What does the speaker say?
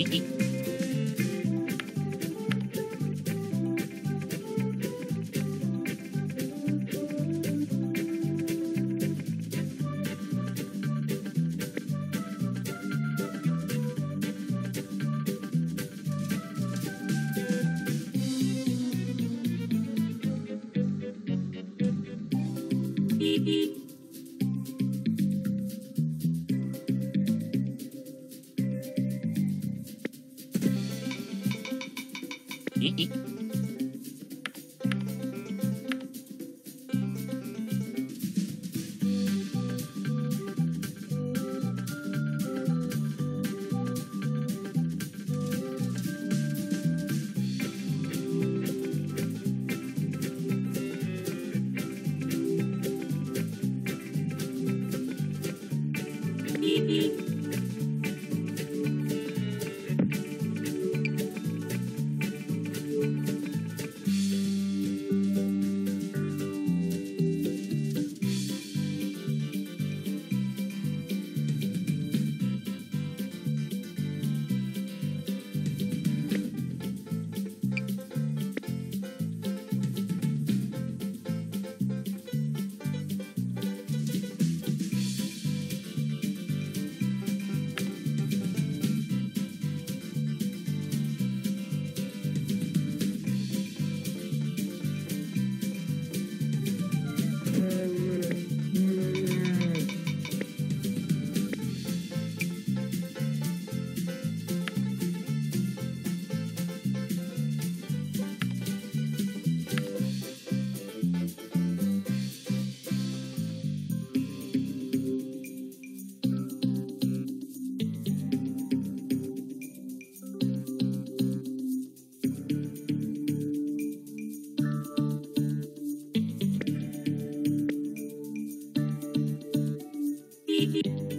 beep beep. Beep, beep. Música